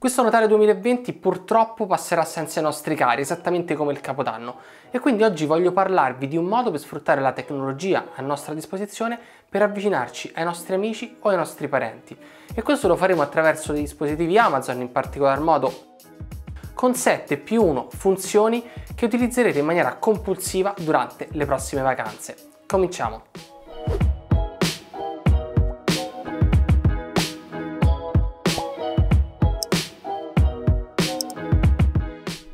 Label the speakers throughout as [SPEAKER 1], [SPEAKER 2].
[SPEAKER 1] Questo Natale 2020 purtroppo passerà senza i nostri cari, esattamente come il Capodanno, e quindi oggi voglio parlarvi di un modo per sfruttare la tecnologia a nostra disposizione per avvicinarci ai nostri amici o ai nostri parenti. E questo lo faremo attraverso dei dispositivi Amazon, in particolar modo con 7 più 1 funzioni che utilizzerete in maniera compulsiva durante le prossime vacanze. Cominciamo!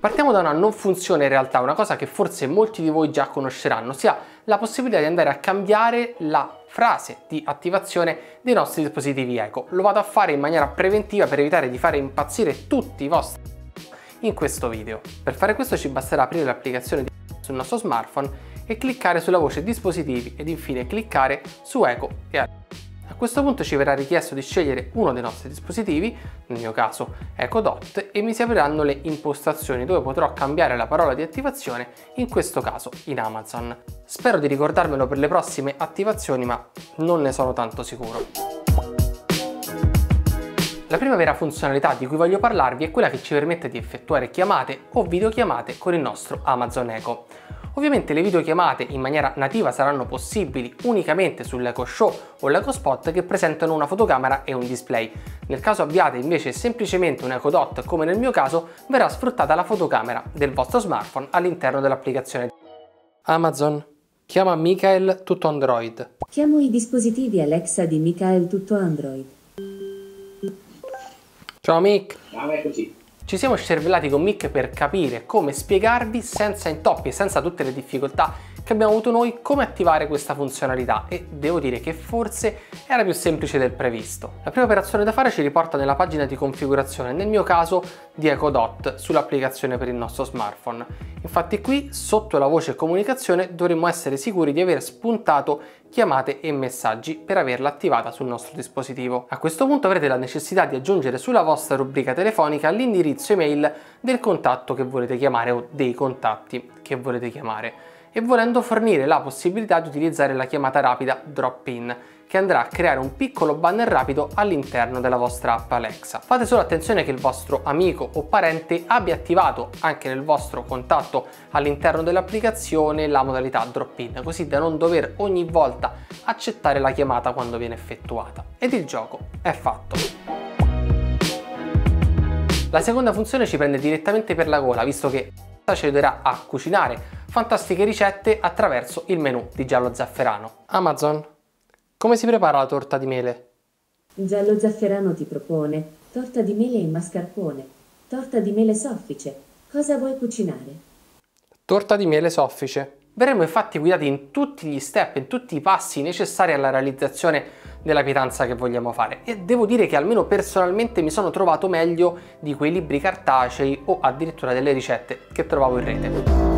[SPEAKER 1] Partiamo da una non funzione in realtà, una cosa che forse molti di voi già conosceranno, ossia la possibilità di andare a cambiare la frase di attivazione dei nostri dispositivi eco. Lo vado a fare in maniera preventiva per evitare di fare impazzire tutti i vostri in questo video. Per fare questo ci basterà aprire l'applicazione sul nostro smartphone e cliccare sulla voce dispositivi ed infine cliccare su eco e a questo punto ci verrà richiesto di scegliere uno dei nostri dispositivi, nel mio caso Echo Dot, e mi si apriranno le impostazioni dove potrò cambiare la parola di attivazione, in questo caso in Amazon. Spero di ricordarmelo per le prossime attivazioni, ma non ne sono tanto sicuro. La prima vera funzionalità di cui voglio parlarvi è quella che ci permette di effettuare chiamate o videochiamate con il nostro Amazon Echo. Ovviamente le videochiamate in maniera nativa saranno possibili unicamente sull'Eco Show o l'Eco Spot che presentano una fotocamera e un display. Nel caso abbiate invece semplicemente un Eco Dot come nel mio caso verrà sfruttata la fotocamera del vostro smartphone all'interno dell'applicazione. Amazon chiama Michael tutto Android.
[SPEAKER 2] Chiamo i dispositivi Alexa di Michael tutto Android.
[SPEAKER 1] Ciao Mick. Ciao, eccoci. Ci siamo scervellati con Mick per capire come spiegarvi senza intoppi e senza tutte le difficoltà che abbiamo avuto noi come attivare questa funzionalità e devo dire che forse era più semplice del previsto. La prima operazione da fare ci riporta nella pagina di configurazione, nel mio caso di EcoDot sull'applicazione per il nostro smartphone. Infatti qui sotto la voce comunicazione dovremmo essere sicuri di aver spuntato chiamate e messaggi per averla attivata sul nostro dispositivo. A questo punto avrete la necessità di aggiungere sulla vostra rubrica telefonica l'indirizzo email del contatto che volete chiamare o dei contatti che volete chiamare e volendo fornire la possibilità di utilizzare la chiamata rapida drop-in che andrà a creare un piccolo banner rapido all'interno della vostra app Alexa. Fate solo attenzione che il vostro amico o parente abbia attivato anche nel vostro contatto all'interno dell'applicazione la modalità drop-in, così da non dover ogni volta accettare la chiamata quando viene effettuata. Ed il gioco è fatto. La seconda funzione ci prende direttamente per la gola, visto che ci aiuterà a cucinare fantastiche ricette attraverso il menu di giallo zafferano. Amazon, come si prepara la torta di mele?
[SPEAKER 2] Giallo zafferano ti propone torta di mele in mascarpone, torta di mele soffice. Cosa vuoi cucinare?
[SPEAKER 1] Torta di mele soffice. Verremo infatti guidati in tutti gli step, in tutti i passi necessari alla realizzazione della pietanza che vogliamo fare e devo dire che almeno personalmente mi sono trovato meglio di quei libri cartacei o addirittura delle ricette che trovavo in rete.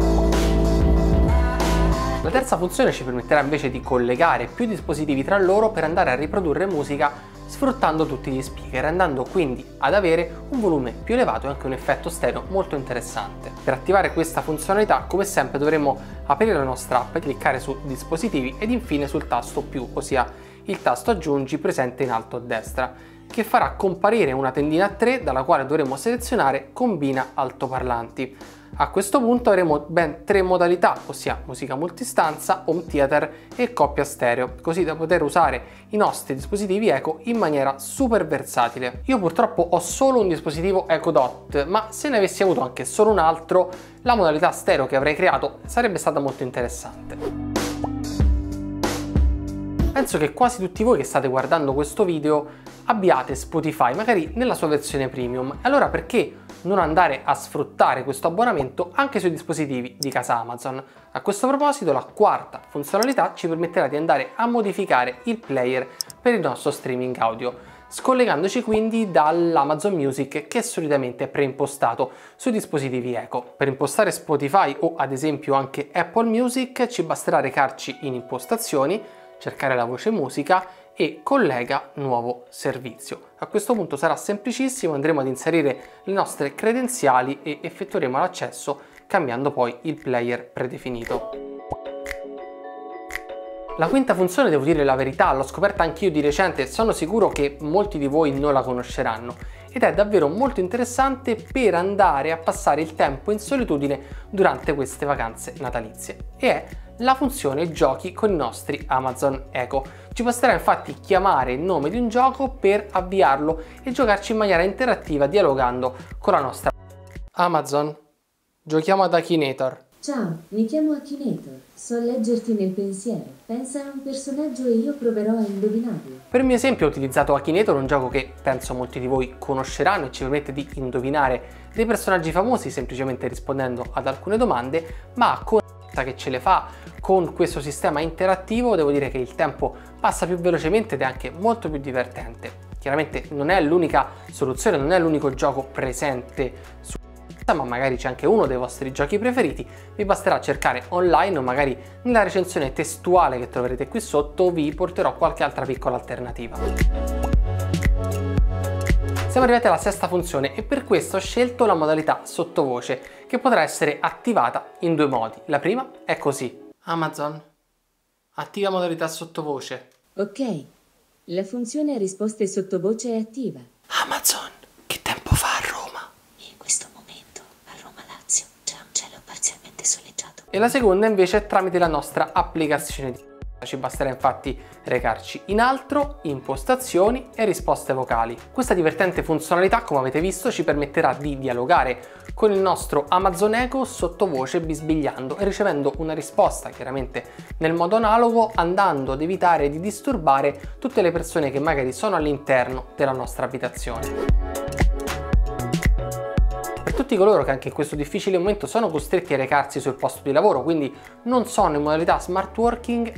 [SPEAKER 1] La terza funzione ci permetterà invece di collegare più dispositivi tra loro per andare a riprodurre musica sfruttando tutti gli speaker, andando quindi ad avere un volume più elevato e anche un effetto stereo molto interessante. Per attivare questa funzionalità, come sempre, dovremo aprire la nostra app, cliccare su dispositivi ed infine sul tasto più, ossia il tasto aggiungi presente in alto a destra, che farà comparire una tendina a 3 dalla quale dovremo selezionare combina altoparlanti. A questo punto avremo ben tre modalità, ossia musica multistanza, home theater e coppia stereo, così da poter usare i nostri dispositivi Eco in maniera super versatile. Io purtroppo ho solo un dispositivo Eco Dot, ma se ne avessi avuto anche solo un altro, la modalità stereo che avrei creato sarebbe stata molto interessante. Penso che quasi tutti voi che state guardando questo video abbiate Spotify, magari nella sua versione premium. Allora perché non andare a sfruttare questo abbonamento anche sui dispositivi di casa Amazon. A questo proposito la quarta funzionalità ci permetterà di andare a modificare il player per il nostro streaming audio scollegandoci quindi dall'Amazon Music che solitamente è preimpostato sui dispositivi Eco. Per impostare Spotify o ad esempio anche Apple Music ci basterà recarci in impostazioni, cercare la voce musica e collega nuovo servizio. A questo punto sarà semplicissimo, andremo ad inserire le nostre credenziali e effettueremo l'accesso cambiando poi il player predefinito. La quinta funzione, devo dire la verità, l'ho scoperta anch'io di recente e sono sicuro che molti di voi non la conosceranno ed è davvero molto interessante per andare a passare il tempo in solitudine durante queste vacanze natalizie e è la funzione giochi con i nostri Amazon Echo. Ci basterà infatti chiamare il nome di un gioco per avviarlo e giocarci in maniera interattiva dialogando con la nostra Amazon. Giochiamo ad Akinator.
[SPEAKER 2] Ciao, mi chiamo Akinator. So leggerti nel pensiero. Pensa a un personaggio e io proverò a indovinarlo.
[SPEAKER 1] Per mio esempio ho utilizzato Akinator, un gioco che penso molti di voi conosceranno e ci permette di indovinare dei personaggi famosi semplicemente rispondendo ad alcune domande, ma con che ce le fa con questo sistema interattivo devo dire che il tempo passa più velocemente ed è anche molto più divertente. Chiaramente non è l'unica soluzione, non è l'unico gioco presente su ma magari c'è anche uno dei vostri giochi preferiti, vi basterà cercare online o magari nella recensione testuale che troverete qui sotto vi porterò qualche altra piccola alternativa. Siamo arrivati alla sesta funzione e per questo ho scelto la modalità sottovoce che potrà essere attivata in due modi. La prima è così. Amazon, attiva modalità sottovoce.
[SPEAKER 2] Ok, la funzione risposte sottovoce è attiva.
[SPEAKER 1] Amazon, che tempo fa a Roma?
[SPEAKER 2] In questo momento a Roma Lazio c'è un cielo parzialmente soleggiato.
[SPEAKER 1] E la seconda invece è tramite la nostra applicazione di ci basterà infatti recarci in altro, impostazioni e risposte vocali. Questa divertente funzionalità, come avete visto, ci permetterà di dialogare con il nostro Amazon Echo sottovoce bisbigliando e ricevendo una risposta chiaramente nel modo analogo andando ad evitare di disturbare tutte le persone che magari sono all'interno della nostra abitazione tutti coloro che anche in questo difficile momento sono costretti a recarsi sul posto di lavoro, quindi non sono in modalità smart working,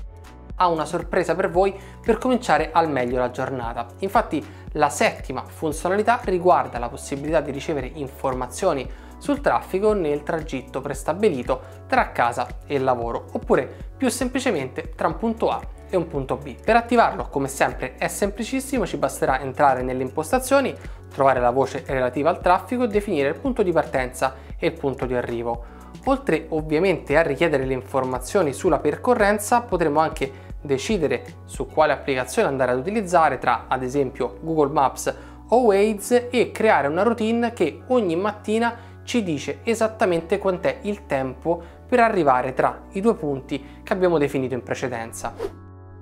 [SPEAKER 1] ha una sorpresa per voi per cominciare al meglio la giornata. Infatti la settima funzionalità riguarda la possibilità di ricevere informazioni sul traffico nel tragitto prestabilito tra casa e lavoro, oppure più semplicemente tra un punto A e un punto B. Per attivarlo, come sempre, è semplicissimo, ci basterà entrare nelle impostazioni, trovare la voce relativa al traffico e definire il punto di partenza e il punto di arrivo. Oltre ovviamente a richiedere le informazioni sulla percorrenza, potremo anche decidere su quale applicazione andare ad utilizzare tra ad esempio Google Maps o Waze e creare una routine che ogni mattina ci dice esattamente quant'è il tempo per arrivare tra i due punti che abbiamo definito in precedenza.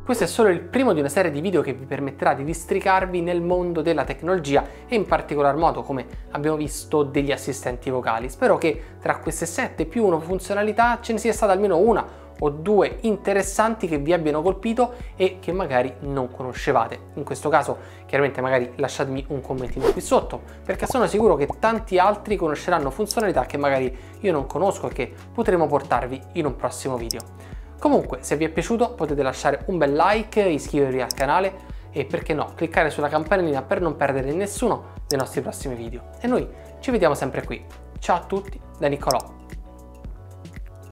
[SPEAKER 1] Questo è solo il primo di una serie di video che vi permetterà di districarvi nel mondo della tecnologia e in particolar modo, come abbiamo visto, degli assistenti vocali. Spero che tra queste 7 più 1 funzionalità ce ne sia stata almeno una o due interessanti che vi abbiano colpito e che magari non conoscevate. In questo caso chiaramente magari lasciatemi un commentino qui sotto perché sono sicuro che tanti altri conosceranno funzionalità che magari io non conosco e che potremo portarvi in un prossimo video. Comunque se vi è piaciuto potete lasciare un bel like, iscrivervi al canale e perché no cliccare sulla campanellina per non perdere nessuno dei nostri prossimi video. E noi ci vediamo sempre qui. Ciao a tutti da Niccolò.